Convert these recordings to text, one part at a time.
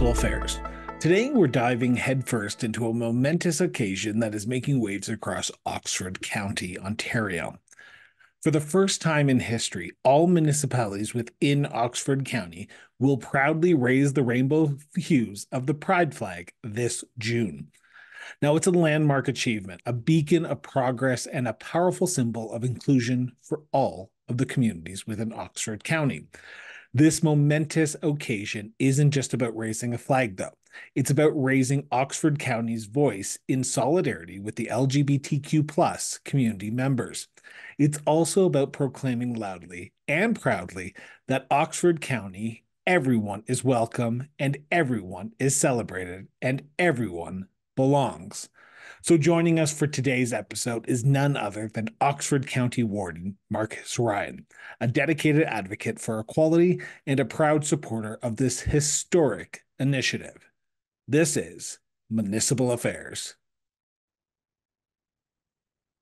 Municipal Affairs. Today, we're diving headfirst into a momentous occasion that is making waves across Oxford County, Ontario. For the first time in history, all municipalities within Oxford County will proudly raise the rainbow hues of the Pride flag this June. Now, it's a landmark achievement, a beacon of progress, and a powerful symbol of inclusion for all of the communities within Oxford County. This momentous occasion isn't just about raising a flag, though. It's about raising Oxford County's voice in solidarity with the LGBTQ plus community members. It's also about proclaiming loudly and proudly that Oxford County, everyone is welcome and everyone is celebrated and everyone belongs. So, joining us for today's episode is none other than Oxford County Warden Marcus Ryan, a dedicated advocate for equality and a proud supporter of this historic initiative. This is Municipal Affairs.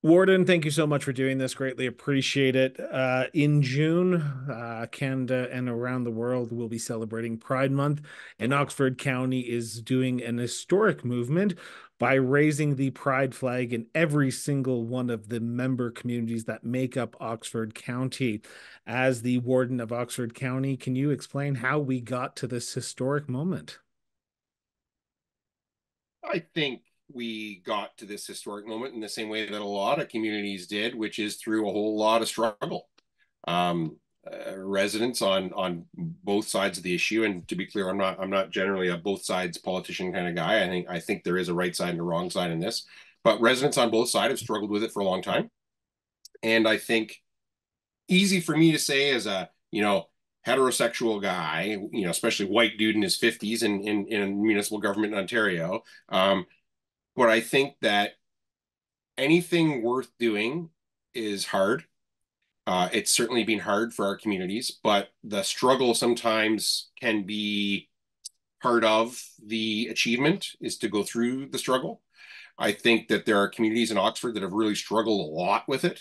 Warden, thank you so much for doing this. Greatly appreciate it. Uh, in June, uh, Canada and around the world will be celebrating Pride Month, and Oxford County is doing an historic movement by raising the pride flag in every single one of the member communities that make up Oxford County. As the warden of Oxford County, can you explain how we got to this historic moment? I think we got to this historic moment in the same way that a lot of communities did, which is through a whole lot of struggle. Um, uh, residents on on both sides of the issue. And to be clear, I'm not I'm not generally a both sides politician kind of guy. I think I think there is a right side and a wrong side in this. But residents on both sides have struggled with it for a long time. And I think easy for me to say as a, you know, heterosexual guy, you know, especially white dude in his 50s in, in, in municipal government in Ontario. Um, but I think that anything worth doing is hard uh, it's certainly been hard for our communities, but the struggle sometimes can be part of the achievement is to go through the struggle. I think that there are communities in Oxford that have really struggled a lot with it.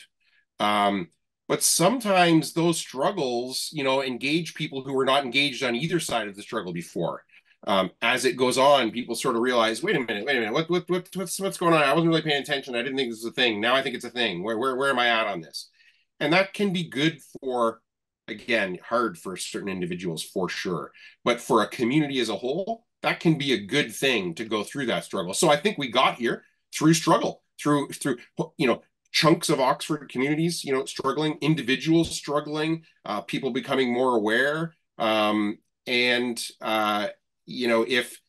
Um, but sometimes those struggles, you know, engage people who were not engaged on either side of the struggle before. Um, as it goes on, people sort of realize, wait a minute, wait a minute, what, what, what, what's, what's going on? I wasn't really paying attention. I didn't think this was a thing. Now I think it's a thing. Where, where, where am I at on this? And that can be good for again hard for certain individuals for sure. But for a community as a whole that can be a good thing to go through that struggle. So i think we got here through struggle through through you know chunks of oxford communities you know struggling individuals struggling uh, people becoming more aware. Um, and uh, you know if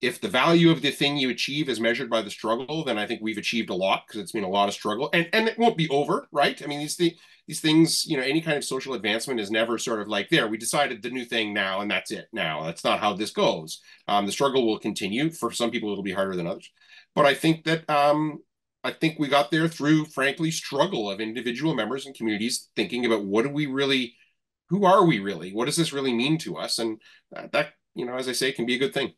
if the value of the thing you achieve is measured by the struggle, then I think we've achieved a lot because it's been a lot of struggle, and and it won't be over, right? I mean, these th- these things, you know, any kind of social advancement is never sort of like there. We decided the new thing now, and that's it. Now that's not how this goes. Um, the struggle will continue. For some people, it'll be harder than others, but I think that um, I think we got there through, frankly, struggle of individual members and communities thinking about what do we really, who are we really, what does this really mean to us, and that, that you know, as I say, can be a good thing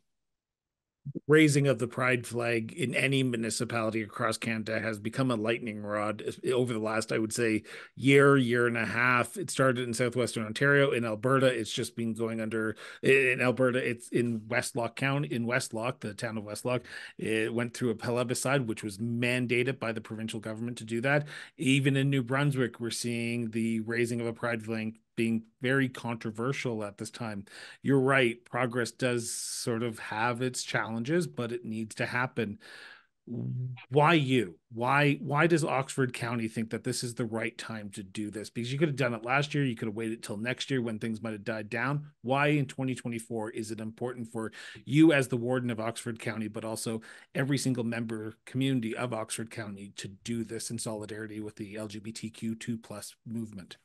raising of the pride flag in any municipality across Canada has become a lightning rod over the last, I would say, year, year and a half. It started in southwestern Ontario. In Alberta, it's just been going under. In Alberta, it's in Westlock County. In Westlock, the town of Westlock, it went through a plebiscite, which was mandated by the provincial government to do that. Even in New Brunswick, we're seeing the raising of a pride flag being very controversial at this time. You're right, progress does sort of have its challenges, but it needs to happen. Why you? Why why does Oxford County think that this is the right time to do this? Because you could have done it last year, you could have waited till next year when things might have died down. Why in 2024 is it important for you as the warden of Oxford County, but also every single member community of Oxford County to do this in solidarity with the LGBTQ2 plus movement?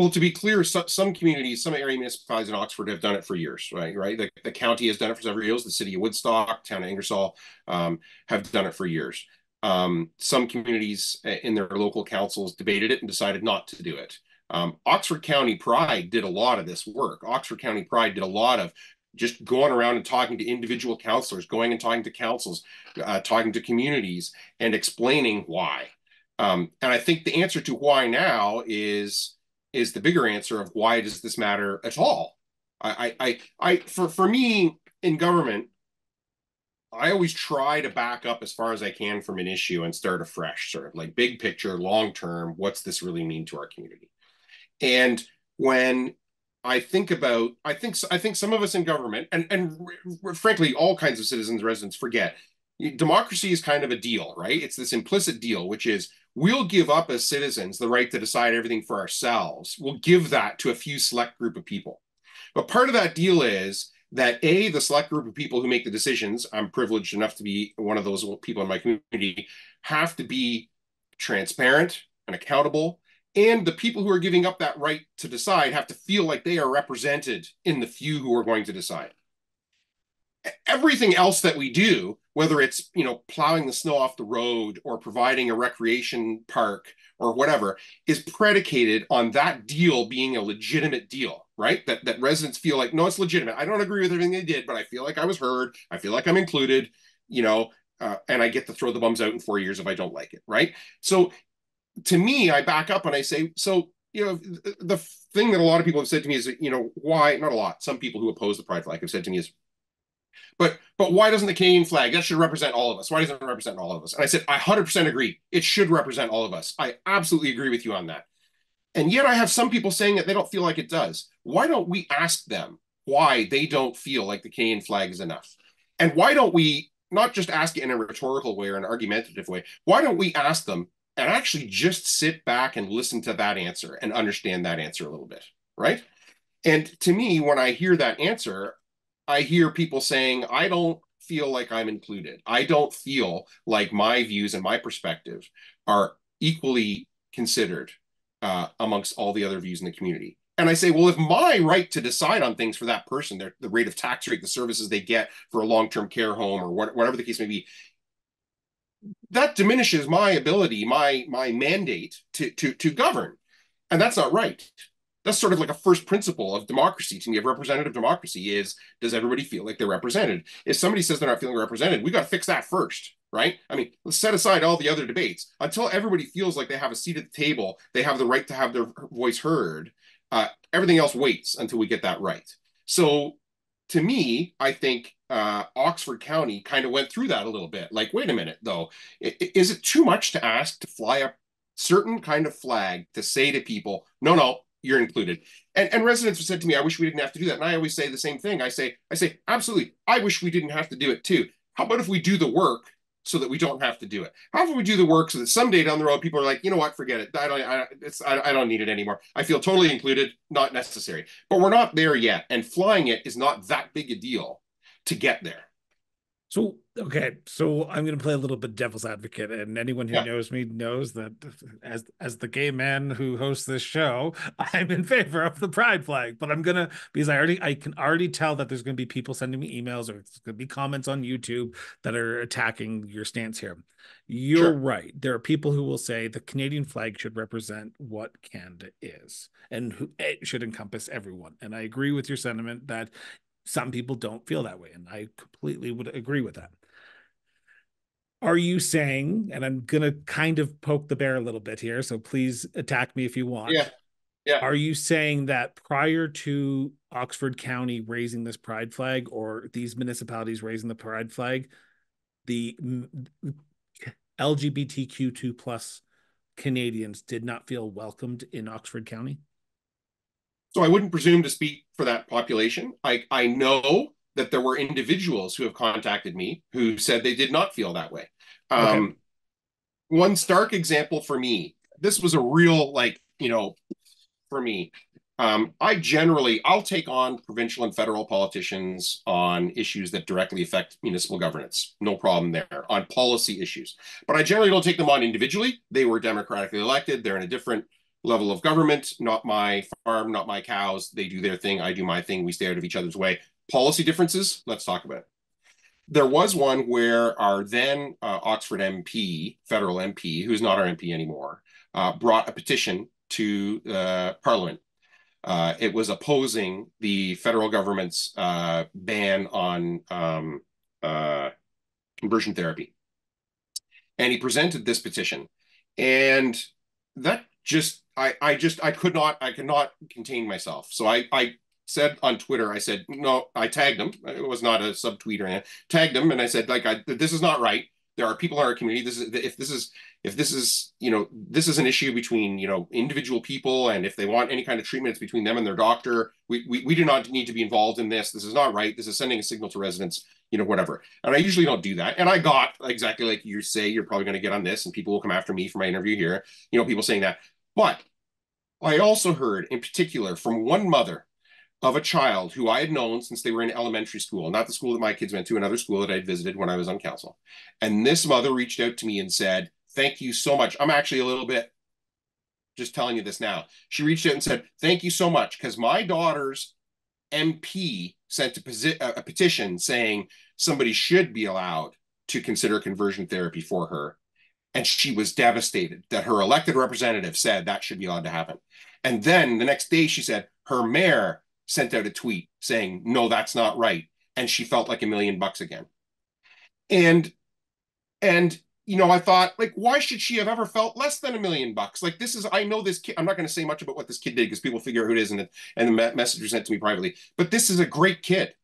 Well, to be clear, so, some communities, some area municipalities in Oxford have done it for years, right? Right. The, the county has done it for several years. The city of Woodstock, town of Ingersoll, um, have done it for years. Um, some communities uh, in their local councils debated it and decided not to do it. Um, Oxford County Pride did a lot of this work. Oxford County Pride did a lot of just going around and talking to individual counselors, going and talking to councils, uh, talking to communities, and explaining why. Um, and I think the answer to why now is is the bigger answer of why does this matter at all? I, I, I, for for me in government, I always try to back up as far as I can from an issue and start afresh, sort of like big picture, long term. What's this really mean to our community? And when I think about, I think, I think some of us in government, and and frankly, all kinds of citizens, residents forget democracy is kind of a deal, right? It's this implicit deal, which is we'll give up as citizens the right to decide everything for ourselves. We'll give that to a few select group of people. But part of that deal is that A, the select group of people who make the decisions, I'm privileged enough to be one of those people in my community, have to be transparent and accountable. And the people who are giving up that right to decide have to feel like they are represented in the few who are going to decide. Everything else that we do, whether it's you know plowing the snow off the road or providing a recreation park or whatever, is predicated on that deal being a legitimate deal right? That that residents feel like, no, it's legitimate. I don't agree with everything they did, but I feel like I was heard. I feel like I'm included, you know, uh, and I get to throw the bums out in four years if I don't like it, right? So to me, I back up and I say, so you know, the, the thing that a lot of people have said to me is, you know, why? Not a lot. Some people who oppose the pride flag have said to me is, but but why doesn't the Canadian flag that should represent all of us? Why doesn't it represent all of us? And I said, I 100% agree. It should represent all of us. I absolutely agree with you on that. And yet I have some people saying that they don't feel like it does. Why don't we ask them why they don't feel like the Canadian flag is enough? And why don't we not just ask it in a rhetorical way or an argumentative way? Why don't we ask them and actually just sit back and listen to that answer and understand that answer a little bit, right? And to me, when I hear that answer, I hear people saying, I don't feel like I'm included. I don't feel like my views and my perspective are equally considered uh, amongst all the other views in the community. And I say, well, if my right to decide on things for that person, their, the rate of tax rate, the services they get for a long-term care home or what, whatever the case may be, that diminishes my ability, my my mandate to to to govern, and that's not right. That's sort of like a first principle of democracy to me of representative democracy is does everybody feel like they're represented? If somebody says they're not feeling represented, we got to fix that first right? I mean, let's set aside all the other debates until everybody feels like they have a seat at the table, they have the right to have their voice heard. Uh, everything else waits until we get that right. So, to me, I think uh, Oxford County kind of went through that a little bit. Like, wait a minute, though, is it too much to ask to fly a certain kind of flag to say to people, no, no, you're included. And, and residents have said to me, I wish we didn't have to do that. And I always say the same thing. I say, I say, absolutely, I wish we didn't have to do it too. How about if we do the work so that we don't have to do it? How about we do the work so that someday down the road people are like, you know what, forget it. I don't, I, it's, I, I don't need it anymore. I feel totally included, not necessary. But we're not there yet, and flying it is not that big a deal to get there. So okay, so I'm going to play a little bit devil's advocate, and anyone who yeah. knows me knows that as as the gay man who hosts this show, I'm in favor of the pride flag. But I'm gonna because I already I can already tell that there's going to be people sending me emails or it's going to be comments on YouTube that are attacking your stance here. You're sure. right. There are people who will say the Canadian flag should represent what Canada is and who, it should encompass everyone. And I agree with your sentiment that some people don't feel that way and i completely would agree with that are you saying and i'm going to kind of poke the bear a little bit here so please attack me if you want. Yeah. Yeah. Are you saying that prior to oxford county raising this pride flag or these municipalities raising the pride flag the lgbtq2 plus canadians did not feel welcomed in oxford county? So I wouldn't presume to speak for that population. I, I know that there were individuals who have contacted me who said they did not feel that way. Um, okay. One stark example for me, this was a real, like, you know, for me, um, I generally, I'll take on provincial and federal politicians on issues that directly affect municipal governance. No problem there on policy issues. But I generally don't take them on individually. They were democratically elected. They're in a different level of government, not my farm, not my cows. They do their thing, I do my thing. We stay out of each other's way. Policy differences, let's talk about it. There was one where our then uh, Oxford MP, federal MP, who's not our MP anymore, uh, brought a petition to uh, Parliament. It was opposing the federal government's uh, ban on um, uh, conversion therapy. And he presented this petition. And that just I I just I could not I could not contain myself. So I I said on Twitter, I said, no, I tagged him. It was not a subtweet or anything. Tagged him and I said, like, I, this is not right. There are people in our community. This is if this is if this is you know this is an issue between you know individual people and if they want any kind of treatment, it's between them and their doctor. We we, we do not need to be involved in this. This is not right. This is sending a signal to residents. You know, whatever. And I usually don't do that. And I got exactly like you say, you're probably going to get on this, and people will come after me for my interview here. You know, people saying that. But I also heard in particular from one mother of a child who I had known since they were in elementary school, not the school that my kids went to, another school that I'd visited when I was on council. And this mother reached out to me and said, Thank you so much. I'm actually a little bit just telling you this now. She reached out and said, Thank you so much because my daughter's MP sent a, a petition saying somebody should be allowed to consider conversion therapy for her. And she was devastated that her elected representative said that should be allowed to happen. And then the next day, she said her mayor sent out a tweet saying, no, that's not right. And she felt like a million bucks again. And, and, you know, I thought, like, why should she have ever felt less than a million bucks? Like, this is, I know this kid, I'm not going to say much about what this kid did because people figure out who it is and, and the message was sent to me privately, but this is a great kid.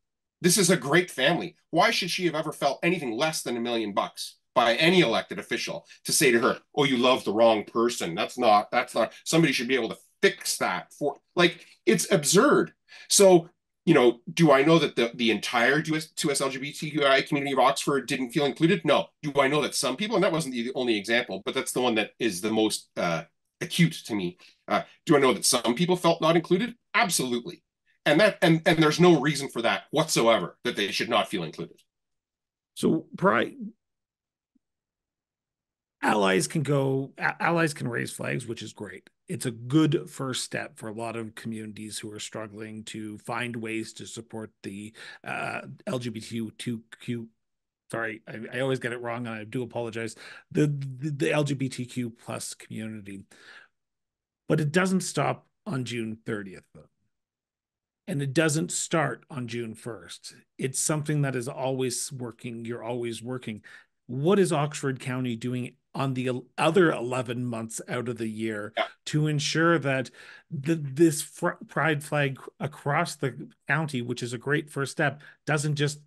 This is a great family. Why should she have ever felt anything less than a million bucks? By any elected official to say to her, "Oh, you love the wrong person." That's not. That's not. Somebody should be able to fix that for. Like it's absurd. So, you know, do I know that the, the entire 2S, 2S LGBTQI community of Oxford didn't feel included? No. Do I know that some people, and that wasn't the only example, but that's the one that is the most uh, acute to me. Uh, do I know that some people felt not included? Absolutely. And that and and there's no reason for that whatsoever that they should not feel included. So, Pride, allies can go allies can raise flags which is great. It's a good first step for a lot of communities who are struggling to find ways to support the uh, lgbtq sorry I, I, always get it wrong and i do apologize the, the the lgbtq plus community. But it doesn't stop on june 30th though. And it doesn't start on june 1st it's something that is always working. You're always working what is oxford county doing on the other 11 months out of the year yeah. to ensure that the, this fr- pride flag across the county, which is a great first step, doesn't just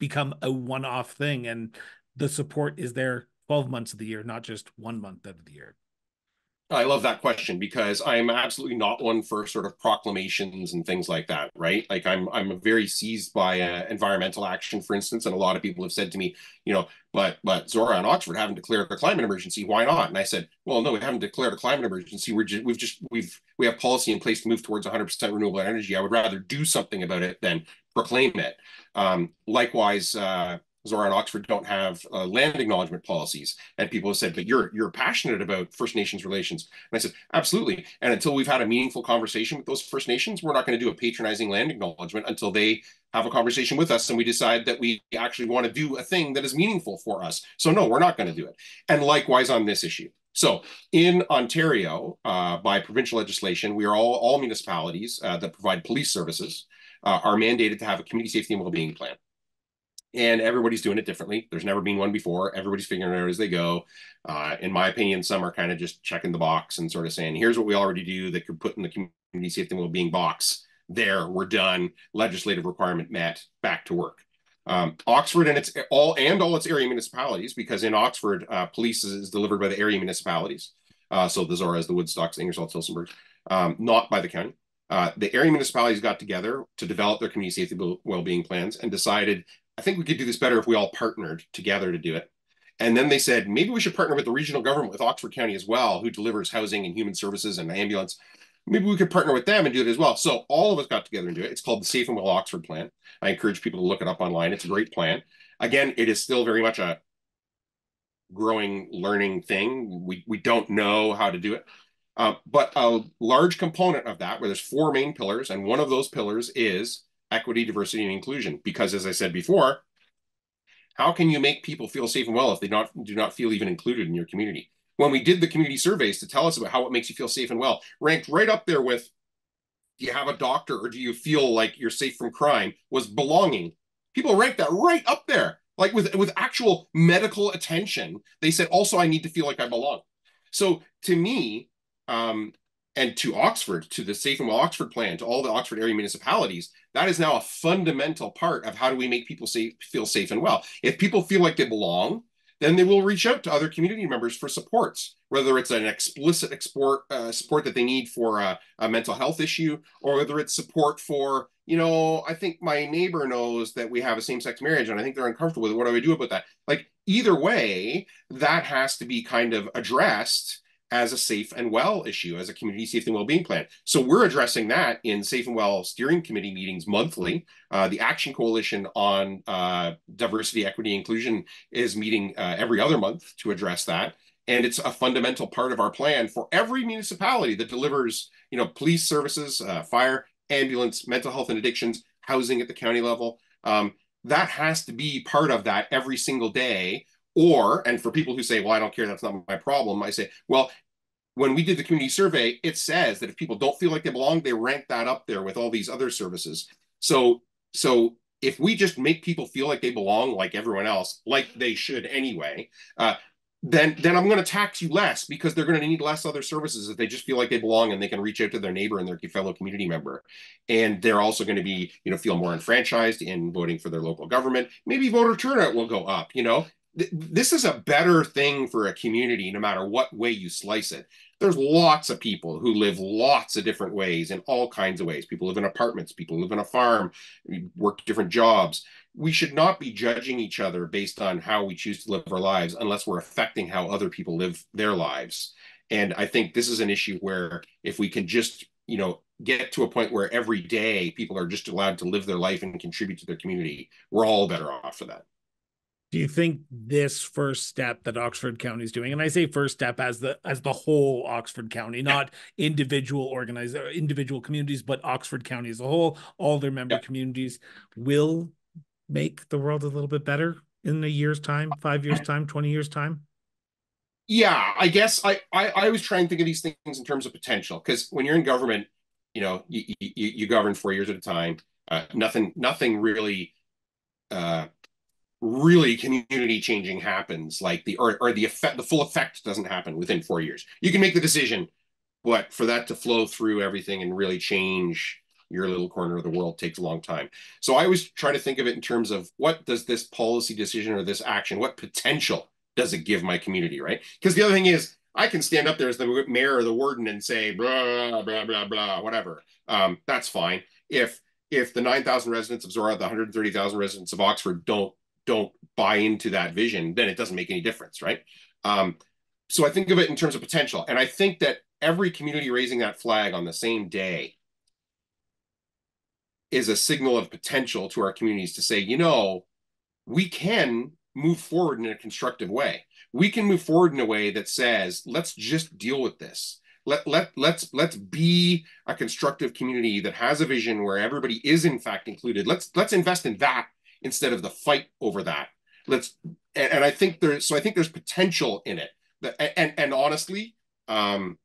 become a one off thing and the support is there 12 months of the year, not just one month of the year. I love that question because I'm absolutely not one for sort of proclamations and things like that, right? Like I'm I'm very seized by uh, environmental action, for instance, and a lot of people have said to me, you know, but but Zorra and Oxford haven't declared a climate emergency. Why not? And I said, well, no, we haven't declared a climate emergency. We're just, we've just we've we have policy in place to move towards 100% renewable energy. I would rather do something about it than proclaim it. Um, likewise, uh, Zorra and Oxford don't have uh, land acknowledgement policies. And people have said, but you're you're passionate about First Nations relations. And I said, absolutely. And until we've had a meaningful conversation with those First Nations, we're not going to do a patronizing land acknowledgement until they have a conversation with us and we decide that we actually want to do a thing that is meaningful for us. So no, we're not going to do it. And likewise on this issue. So in Ontario, uh, by provincial legislation, we are all, all municipalities uh, that provide police services uh, are mandated to have a community safety and well-being plan and everybody's doing it differently. There's never been one before. Everybody's figuring it out as they go. Uh, in my opinion, some are kind of just checking the box and sort of saying, "Here's what we already do that could put in the community safety and well-being box." There, we're done. Legislative requirement met. Back to work. Um, Oxford and its all and all its area municipalities, because in Oxford, uh, police is, is, delivered by the area municipalities. Uh, so the Zorras, the Woodstocks, Ingersoll, Tillsonburg, um, not by the county. Uh, the area municipalities got together to develop their community safety well-being plans and decided I think we could do this better if we all partnered together to do it. And then they said, maybe we should partner with the regional government, with Oxford County as well, who delivers housing and human services and ambulance. Maybe we could partner with them and do it as well. So all of us got together and do it. It's called the Safe and Well Oxford Plan. I encourage people to look it up online. It's a great plan. Again, it is still very much a growing, learning thing. We, we don't know how to do it. Uh, but a large component of that, where there's four main pillars, and one of those pillars is equity, diversity, and inclusion. Because as I said before, how can you make people feel safe and well if they not do not feel even included in your community? When we did the community surveys to tell us about how it makes you feel safe and well, ranked right up there with do you have a doctor or do you feel like you're safe from crime was belonging. People ranked that right up there. Like with, with actual medical attention, they said also I need to feel like I belong. So to me, um, and to Oxford, to the Safe and Well Oxford plan, to all the Oxford area municipalities, that is now a fundamental part of how do we make people safe, feel safe and well. If people feel like they belong, then they will reach out to other community members for supports, whether it's an explicit export, uh, support that they need for a, a, mental health issue, or whether it's support for, you know, I think my neighbor knows that we have a same sex marriage and I think they're uncomfortable with it. What do I do about that? Like, either way, that has to be kind of addressed as a safe and well issue, as a community safety and well-being plan. So we're addressing that in Safe and Well steering committee meetings monthly. Uh, the Action Coalition on uh, Diversity, Equity, Inclusion is meeting uh, every other month to address that. And it's a fundamental part of our plan for every municipality that delivers, you know, police services, uh, fire, ambulance, mental health and addictions, housing at the county level. Um, that has to be part of that every single day or, and for people who say, well, I don't care, that's not my problem, I say, well, when we did the community survey, it says that if people don't feel like they belong, they rank that up there with all these other services. So, so if we just make people feel like they belong, like everyone else, like they should anyway, uh, then then I'm going to tax you less because they're going to need less other services if they just feel like they belong and they can reach out to their neighbor and their fellow community member. And they're also going to be, you know, feel more enfranchised in voting for their local government. Maybe voter turnout will go up, you know this is a better thing for a community no matter what way you slice it. There's lots of people who live lots of different ways in all kinds of ways. People live in apartments people live in a farm work different jobs. We should not be judging each other based on how we choose to live our lives unless we're affecting how other people live their lives. And i think this is an issue where if we can just you know get to a point where every day people are just allowed to live their life and contribute to their community we're all better off for that do you think this first step that Oxford County is doing, and I say first step as the as the whole Oxford County, not individual organized uh, individual communities, but Oxford County as a whole, all their member yeah. communities, will make the world a little bit better in a year's time, five years time, twenty years time? Yeah, I guess I I, I always try and think of these things in terms of potential because when you're in government, you know, you, you, you govern four years at a time. Uh, nothing nothing really uh, really community changing happens like the or, or the effect the full effect doesn't happen within four years. You can make the decision but for that to flow through everything and really change your little corner of the world takes a long time. So i always try to think of it in terms of what does this policy decision or this action what potential does it give my community right? Because the other thing is i can stand up there as the mayor or the warden and say blah blah blah blah whatever. Um, that's fine. If if the 9,000 residents of Zorra, the 130,000 residents of Oxford don't don't buy into that vision, then it doesn't make any difference, right? Um, so I think of it in terms of potential. And I think that every community raising that flag on the same day is a signal of potential to our communities to say, you know, we can move forward in a constructive way. We can move forward in a way that says, let's just deal with this. Let, let, let's let's be a constructive community that has a vision where everybody is in fact included. Let's let's invest in that instead of the fight over that. Let's and, and I think there's so I think there's potential in it. That, And and honestly, um,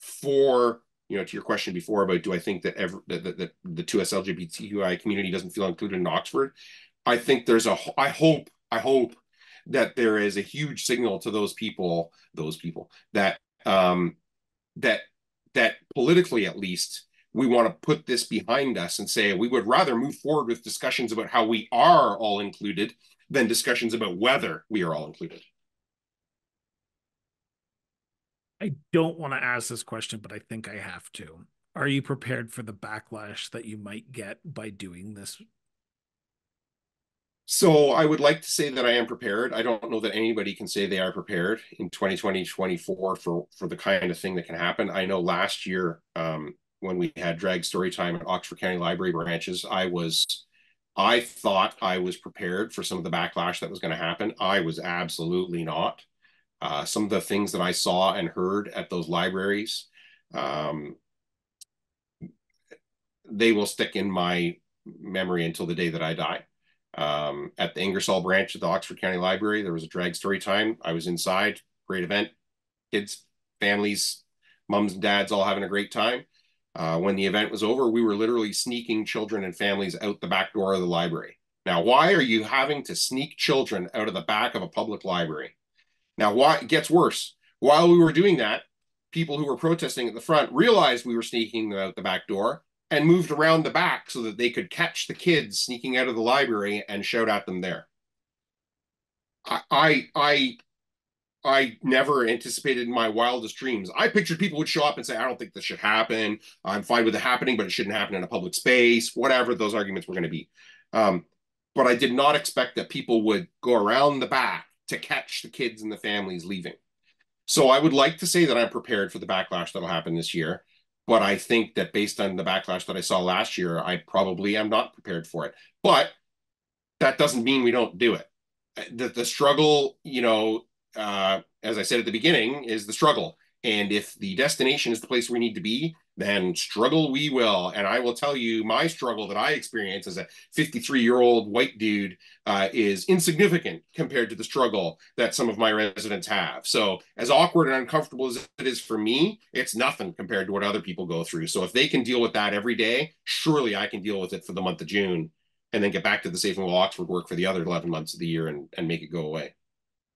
for you know, to your question before about do I think that ever that, that, that the 2S LGBTQI community doesn't feel included in Oxford? I think there's a I hope I hope that there is a huge signal to those people, those people that um that that politically at least we want to put this behind us and say we would rather move forward with discussions about how we are all included than discussions about whether we are all included. I don't want to ask this question, but I think I have to. Are you prepared for the backlash that you might get by doing this? So I would like to say that I am prepared. I don't know that anybody can say they are prepared in 2020, 24 for, for the kind of thing that can happen. I know last year, um, when we had drag story time at Oxford County Library branches, I was I thought I was prepared for some of the backlash that was going to happen. I was absolutely not. Uh, some of the things that I saw and heard at those libraries, um, they will stick in my memory until the day that I die. Um, at the Ingersoll branch of the Oxford County Library, there was a drag story time. I was inside, great event, kids, families, moms and dads all having a great time. Uh, when the event was over, we were literally sneaking children and families out the back door of the library. Now, why are you having to sneak children out of the back of a public library? Now, why it gets worse. While we were doing that, people who were protesting at the front realized we were sneaking them out the back door and moved around the back so that they could catch the kids sneaking out of the library and shout at them there. I I I, I never anticipated in my wildest dreams. I pictured people would show up and say, I don't think this should happen. I'm fine with it happening, but it shouldn't happen in a public space, whatever those arguments were going to be. Um, but I did not expect that people would go around the back to catch the kids and the families leaving. So I would like to say that I'm prepared for the backlash that'll happen this year. But I think that based on the backlash that I saw last year, I probably am not prepared for it. But that doesn't mean we don't do it. The, the struggle, you know, uh, as I said at the beginning, is the struggle. And if the destination is the place we need to be, then struggle we will. And I will tell you, my struggle that I experience as a 53 year old white dude uh, is insignificant compared to the struggle that some of my residents have. So, as awkward and uncomfortable as it is for me, it's nothing compared to what other people go through. So, if they can deal with that every day, surely I can deal with it for the month of June and then get back to the Safe and Well Oxford work for the other 11 months of the year and, and make it go away.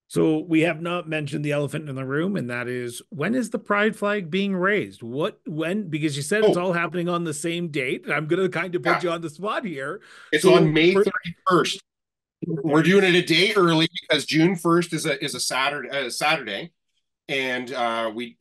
So we have not mentioned the elephant in the room, and that is when is the pride flag being raised? What when? Because you said oh. it's all happening on the same date. I'm going to kind of put yeah. you on the spot here. It's so on May 31st. We're doing it a day early because June 1st is a is a Saturday a Saturday, and uh, we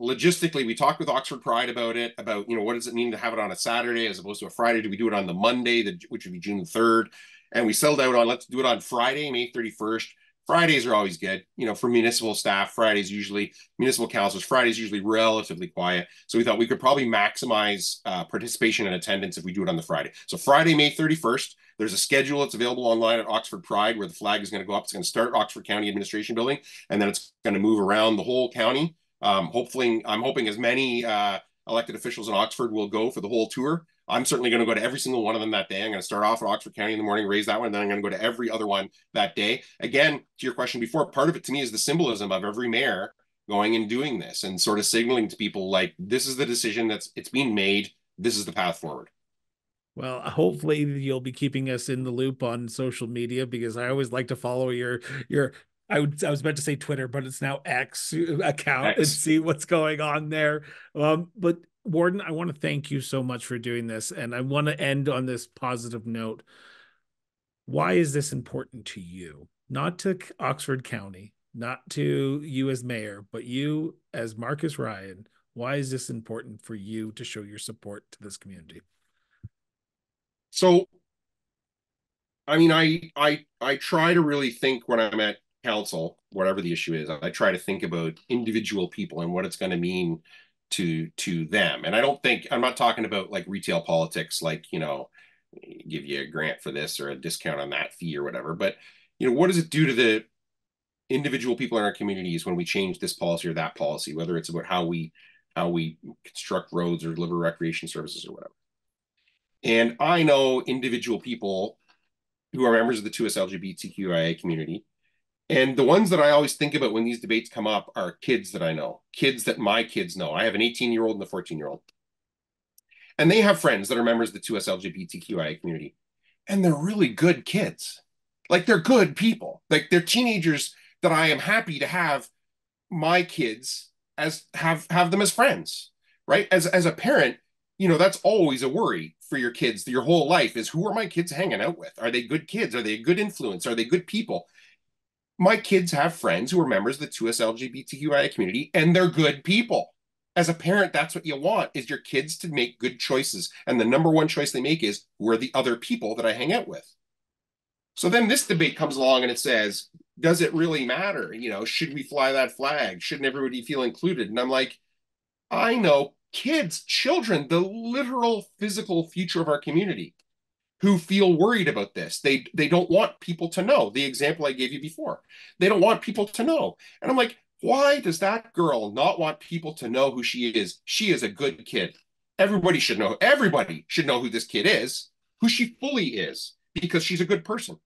logistically we talked with Oxford Pride about it about you know what does it mean to have it on a Saturday as opposed to a Friday? Do we do it on the Monday, the, which would be June 3rd? And we settled out on let's do it on Friday, May 31st Fridays are always good. You know, for municipal staff, Fridays usually municipal councils, Fridays usually relatively quiet. So we thought we could probably maximize uh, participation and attendance if we do it on the Friday. So Friday, May 31st, there's a schedule that's available online at Oxford Pride where the flag is going to go up. It's going to start Oxford County Administration Building, and then it's going to move around the whole county. Um, hopefully, I'm hoping as many uh, elected officials in Oxford will go for the whole tour. I'm certainly going to go to every single one of them that day. I'm going to start off at Oxford County in the morning, raise that one, and then I'm going to go to every other one that day. Again, to your question before, part of it to me is the symbolism of every mayor going and doing this and sort of signaling to people like this is the decision that's it's being made. This is the path forward. Well, hopefully you'll be keeping us in the loop on social media because I always like to follow your your I would I was about to say Twitter, but it's now X account X. and see what's going on there. Um, but Warden, I want to thank you so much for doing this. And I want to end on this positive note. Why is this important to you? Not to Oxford County, not to you as mayor, but you as Marcus Ryan. Why is this important for you to show your support to this community? So, I mean, I I I try to really think when I'm at council, whatever the issue is, I try to think about individual people and what it's going to mean to to them. And i don't think i'm not talking about like retail politics like you know give you a grant for this or a discount on that fee or whatever but you know what does it do to the individual people in our communities when we change this policy or that policy whether it's about how we how we construct roads or deliver recreation services or whatever? And i know individual people who are members of the 2s lgbtqia community and the ones that I always think about when these debates come up are kids that I know, kids that my kids know. I have an 18 year old and a 14 year old. And they have friends that are members of the 2S LGBTQIA community. And they're really good kids. Like they're good people. Like they're teenagers that I am happy to have my kids as have have them as friends. Right. As as a parent, you know, that's always a worry for your kids your whole life is who are my kids hanging out with? Are they good kids? Are they a good influence? Are they good people? My kids have friends who are members of the 2S LGBTQIA community, and they're good people. As a parent, that's what you want is your kids to make good choices. And the number one choice they make is who are the other people that I hang out with? So then this debate comes along and it says, does it really matter? You know, should we fly that flag? Shouldn't everybody feel included? And I'm like, I know kids, children, the literal physical future of our community who feel worried about this. They they don't want people to know. The example I gave you before. They don't want people to know. And I'm like, why does that girl not want people to know who she is? She is a good kid. Everybody should know. Everybody should know who this kid is, who she fully is, because she's a good person.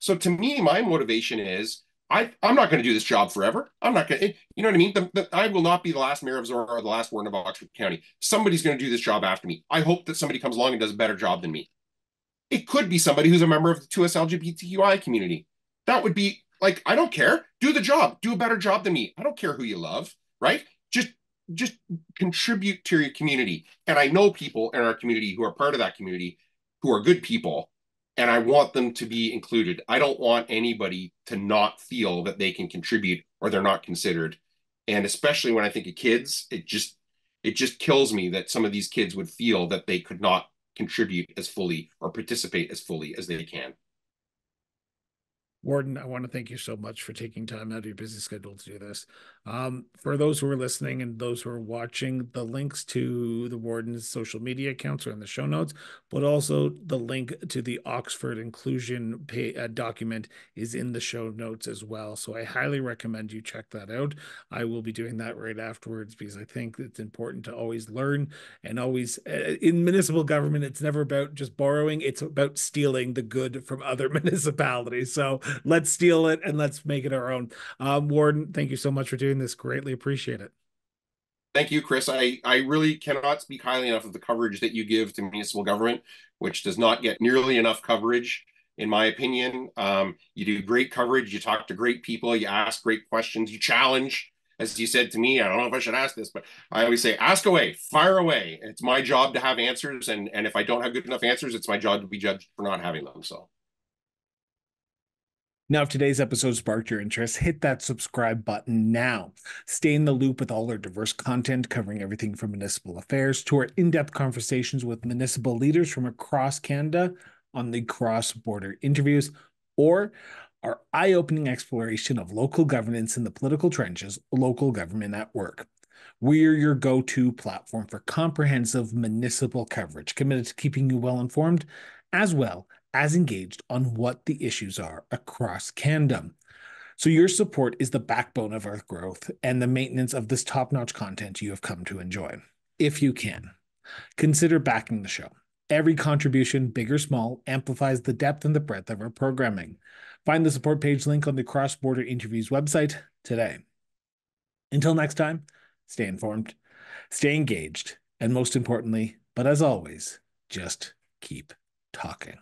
So to me, my motivation is I, I'm not going to do this job forever. I'm not going to, you know what I mean? The, the, I will not be the last mayor of Zorra or the last warden of Oxford County. Somebody's going to do this job after me. I hope that somebody comes along and does a better job than me. It could be somebody who's a member of the 2S LGBTQI community. That would be like, I don't care. Do the job. Do a better job than me. I don't care who you love, right? Just just contribute to your community. And I know people in our community who are part of that community who are good people, and I want them to be included. I don't want anybody to not feel that they can contribute or they're not considered. And especially when I think of kids, it just it just kills me that some of these kids would feel that they could not contribute as fully or participate as fully as they can. Warden, I want to thank you so much for taking time out of your busy schedule to do this. Um, for those who are listening and those who are watching, the links to the Warden's social media accounts are in the show notes, but also the link to the Oxford inclusion pay, uh, document is in the show notes as well. So I highly recommend you check that out. I will be doing that right afterwards because I think it's important to always learn and always, uh, in municipal government, it's never about just borrowing, it's about stealing the good from other municipalities. So let's steal it and let's make it our own. Um, Warden, thank you so much for doing this. Greatly appreciate it. Thank you, Chris. I, I really cannot speak highly enough of the coverage that you give to municipal government, which does not get nearly enough coverage, in my opinion. Um, you do great coverage. You talk to great people. You ask great questions. You challenge. As you said to me, I don't know if I should ask this, but I always say, ask away, fire away. It's my job to have answers. And, and if I don't have good enough answers, it's my job to be judged for not having them. So. Now, if today's episode sparked your interest, hit that subscribe button now. Stay in the loop with all our diverse content covering everything from municipal affairs to our in depth conversations with municipal leaders from across Canada on the cross border interviews or our eye opening exploration of local governance in the political trenches, local government at work. We're your go to platform for comprehensive municipal coverage, committed to keeping you well informed, as well as engaged on what the issues are across Canada. So, your support is the backbone of our growth and the maintenance of this top notch content you have come to enjoy. If you can, consider backing the show. Every contribution, big or small, amplifies the depth and the breadth of our programming. Find the support page link on the Cross Border Interviews website today. Until next time, stay informed, stay engaged, and most importantly, but as always, just keep talking.